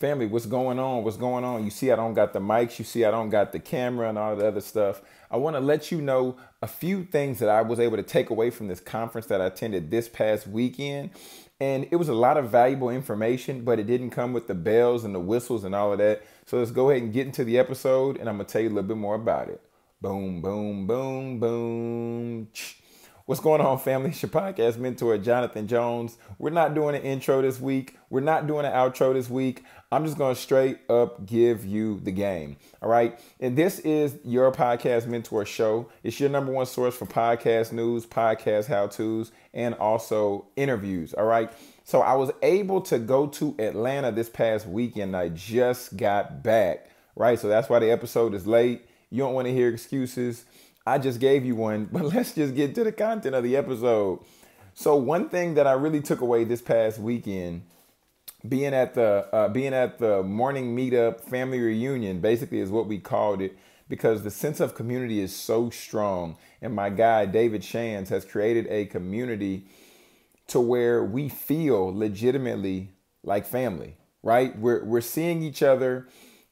Family, what's going on? What's going on? You see, I don't got the mics. You see, I don't got the camera and all the other stuff. I want to let you know a few things that I was able to take away from this conference that I attended this past weekend. And it was a lot of valuable information, but it didn't come with the bells and the whistles and all of that. So let's go ahead and get into the episode, and I'm going to tell you a little bit more about it. Boom, boom, boom, boom. What's going on, family? It's your podcast mentor, Jonathan Jones. We're not doing an intro this week. We're not doing an outro this week. I'm just going to straight up give you the game. All right. And this is your podcast mentor show. It's your number one source for podcast news, podcast how to's, and also interviews. All right. So I was able to go to Atlanta this past weekend. I just got back. Right. So that's why the episode is late. You don't want to hear excuses. I just gave you one, but let's just get to the content of the episode. So one thing that I really took away this past weekend, being at the uh, being at the morning meetup family reunion, basically is what we called it, because the sense of community is so strong, and my guy David Shands has created a community to where we feel legitimately like family. Right? We're we're seeing each other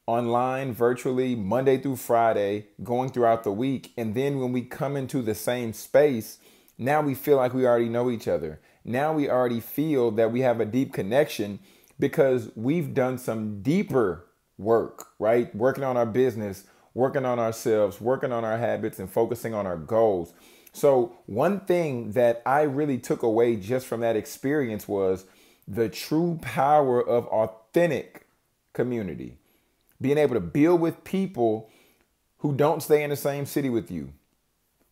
online virtually Monday through Friday, going throughout the week. And then when we come into the same space, now we feel like we already know each other. Now we already feel that we have a deep connection because we've done some deeper work, right? Working on our business, working on ourselves, working on our habits, and focusing on our goals. So, one thing that I really took away just from that experience was the true power of authentic community being able to build with people who don't stay in the same city with you,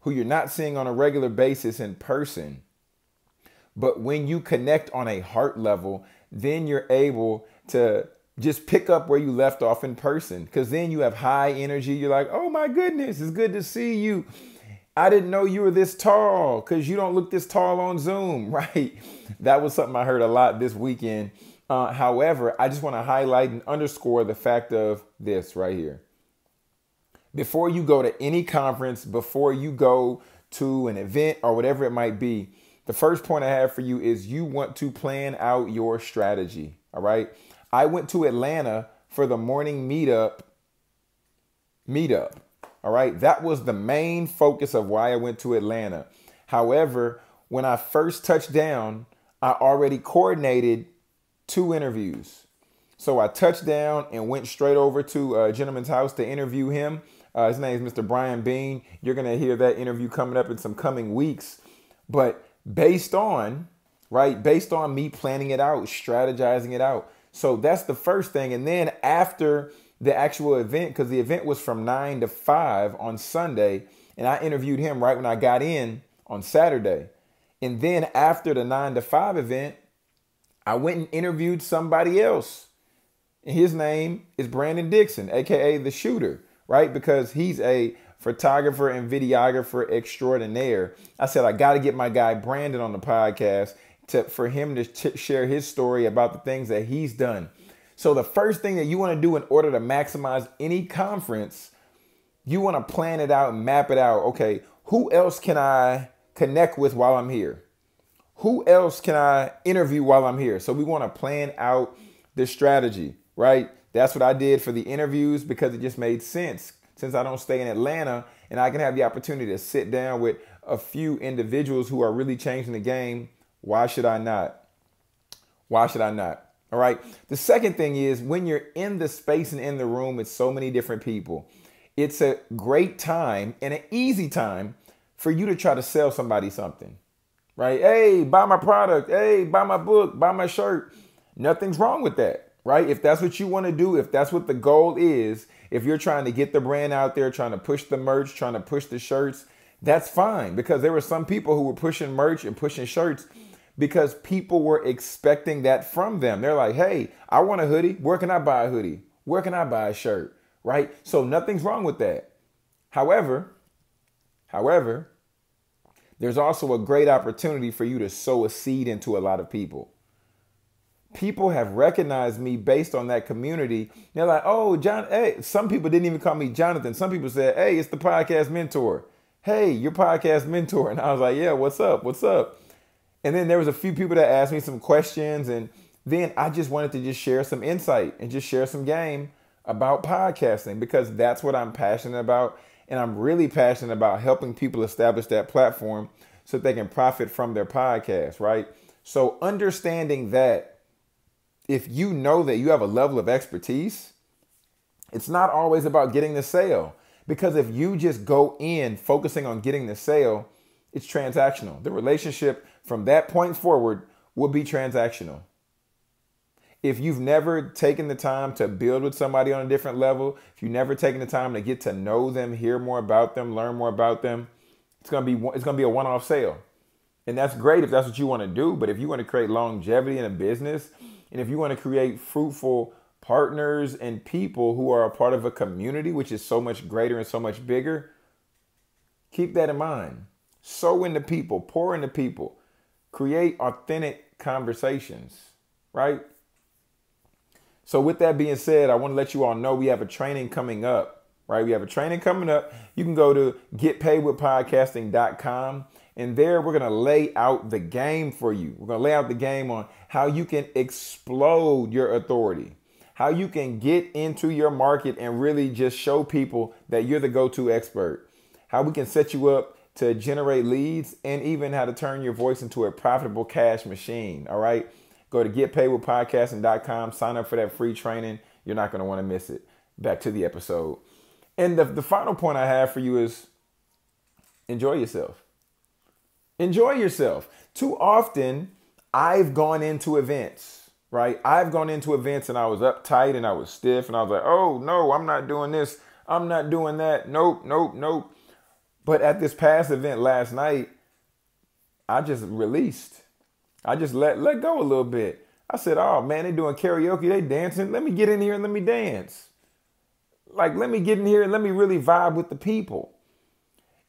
who you're not seeing on a regular basis in person. But when you connect on a heart level, then you're able to just pick up where you left off in person because then you have high energy. You're like, oh my goodness, it's good to see you. I didn't know you were this tall because you don't look this tall on Zoom, right? That was something I heard a lot this weekend uh, however, I just want to highlight and underscore the fact of this right here. Before you go to any conference, before you go to an event or whatever it might be, the first point I have for you is you want to plan out your strategy. All right. I went to Atlanta for the morning meetup. Meetup. All right. That was the main focus of why I went to Atlanta. However, when I first touched down, I already coordinated two interviews. So I touched down and went straight over to a gentleman's house to interview him. Uh, his name is Mr. Brian Bean. You're going to hear that interview coming up in some coming weeks. But based on, right, based on me planning it out, strategizing it out. So that's the first thing. And then after the actual event, because the event was from 9 to 5 on Sunday, and I interviewed him right when I got in on Saturday. And then after the 9 to 5 event, I went and interviewed somebody else. His name is Brandon Dixon, aka the shooter, right? Because he's a photographer and videographer extraordinaire. I said, I got to get my guy Brandon on the podcast to, for him to share his story about the things that he's done. So, the first thing that you want to do in order to maximize any conference, you want to plan it out and map it out. Okay, who else can I connect with while I'm here? Who else can I interview while I'm here? So we want to plan out this strategy, right? That's what I did for the interviews because it just made sense. Since I don't stay in Atlanta and I can have the opportunity to sit down with a few individuals who are really changing the game, why should I not? Why should I not? All right. The second thing is when you're in the space and in the room with so many different people, it's a great time and an easy time for you to try to sell somebody something right? Hey, buy my product. Hey, buy my book, buy my shirt. Nothing's wrong with that, right? If that's what you want to do, if that's what the goal is, if you're trying to get the brand out there, trying to push the merch, trying to push the shirts, that's fine because there were some people who were pushing merch and pushing shirts because people were expecting that from them. They're like, hey, I want a hoodie. Where can I buy a hoodie? Where can I buy a shirt? Right? So nothing's wrong with that. However, however, there's also a great opportunity for you to sow a seed into a lot of people. People have recognized me based on that community. They're like, oh, John, hey, some people didn't even call me Jonathan. Some people said, hey, it's the podcast mentor. Hey, your podcast mentor. And I was like, yeah, what's up? What's up? And then there was a few people that asked me some questions and then I just wanted to just share some insight and just share some game about podcasting because that's what I'm passionate about. And I'm really passionate about helping people establish that platform so that they can profit from their podcast, right? So understanding that if you know that you have a level of expertise, it's not always about getting the sale. Because if you just go in focusing on getting the sale, it's transactional. The relationship from that point forward will be transactional. If you've never taken the time to build with somebody on a different level, if you've never taken the time to get to know them, hear more about them, learn more about them, it's gonna be it's gonna be a one-off sale. And that's great if that's what you want to do. But if you want to create longevity in a business, and if you want to create fruitful partners and people who are a part of a community, which is so much greater and so much bigger, keep that in mind. Sow into people, pour into people, create authentic conversations, right? So, with that being said, I want to let you all know we have a training coming up, right? We have a training coming up. You can go to getpaidwithpodcasting.com and there we're going to lay out the game for you. We're going to lay out the game on how you can explode your authority, how you can get into your market and really just show people that you're the go to expert, how we can set you up to generate leads, and even how to turn your voice into a profitable cash machine. All right. Go to getpaidwithpodcasting.com, sign up for that free training. You're not going to want to miss it. Back to the episode. And the, the final point I have for you is enjoy yourself Enjoy yourself. Too often, I've gone into events, right? I've gone into events and I was uptight and I was stiff and I was like, oh, no, I'm not doing this. I'm not doing that. Nope, nope, nope. But at this past event last night, I just released. I just let let go a little bit. I said, "Oh man, they doing karaoke, they dancing. Let me get in here and let me dance. Like, let me get in here and let me really vibe with the people."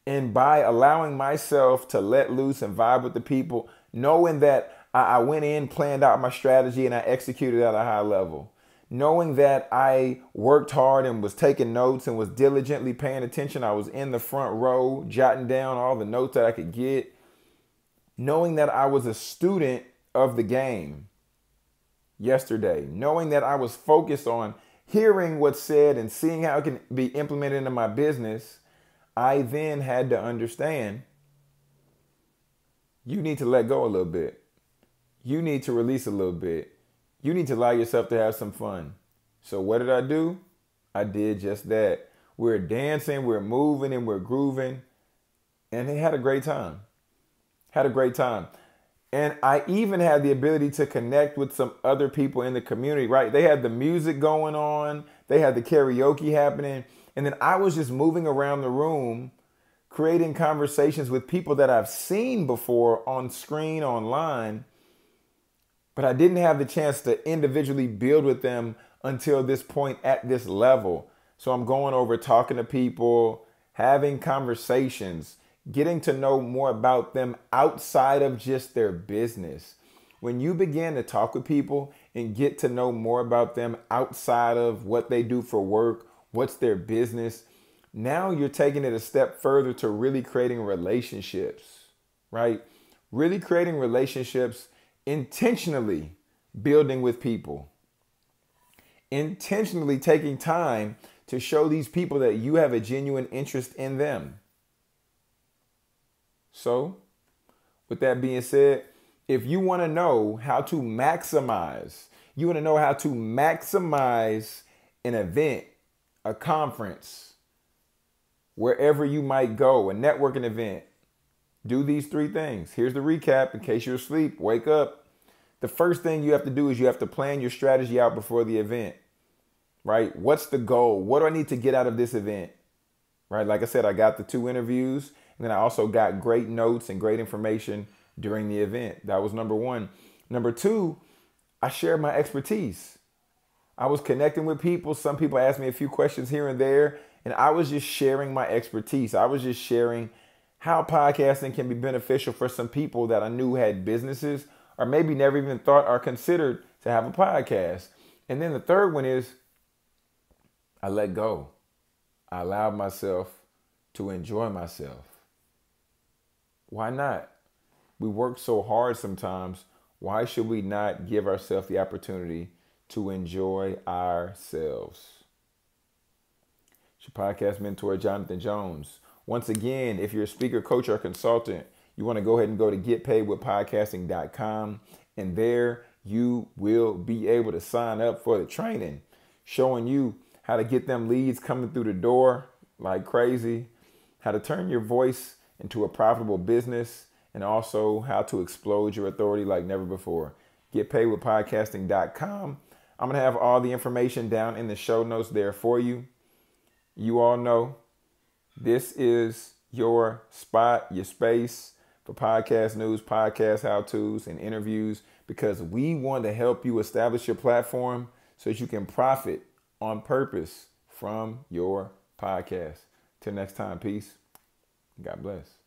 And by allowing myself to let loose and vibe with the people, knowing that I went in, planned out my strategy, and I executed at a high level. Knowing that I worked hard and was taking notes and was diligently paying attention, I was in the front row, jotting down all the notes that I could get. Knowing that I was a student of the game yesterday, knowing that I was focused on hearing what's said and seeing how it can be implemented into my business I then had to understand you need to let go a little bit. You need to release a little bit. You need to allow yourself to have some fun. So, what did I do? I did just that. We're dancing, we're moving, and we're grooving. And they had a great time. Had a great time. And I even had the ability to connect with some other people in the community, right? They had the music going on, they had the karaoke happening. And then I was just moving around the room, creating conversations with people that I've seen before on screen, online, but I didn't have the chance to individually build with them until this point at this level. So I'm going over talking to people, having conversations, getting to know more about them outside of just their business. When you begin to talk with people and get to know more about them outside of what they do for work what's their business. Now you're taking it a step further to really creating relationships, right? Really creating relationships, intentionally building with people, intentionally taking time to show these people that you have a genuine interest in them. So, with that being said, if you want to know how to maximize, you want to know how to maximize an event a conference, wherever you might go, a networking event, do these three things. Here's the recap in case you're asleep, wake up. The first thing you have to do is you have to plan your strategy out before the event, right? What's the goal? What do I need to get out of this event, right? Like I said, I got the two interviews, and then I also got great notes and great information during the event. That was number one. Number two, I shared my expertise. I was connecting with people. Some people asked me a few questions here and there, and I was just sharing my expertise. I was just sharing how podcasting can be beneficial for some people that I knew had businesses or maybe never even thought or considered to have a podcast. And then the third one is I let go. I allowed myself to enjoy myself. Why not? We work so hard sometimes Why should we not give ourselves the opportunity to enjoy ourselves? It's your podcast mentor, Jonathan Jones. Once again, if you're a speaker, coach, or consultant, you want to go ahead and go to getpaidwithpodcasting.com, and there you will be able to sign up for the training showing you how to get them leads coming through the door like crazy, how to turn your voice into a profitable business, and also how to explode your authority like never before. GetPaidWithPodcasting.com. I'm going to have all the information down in the show notes there for you. You all know this is your spot, your space for podcast news, podcast how to's, and interviews because we want to help you establish your platform so that you can profit on purpose from your podcast. Till next time, peace. God bless.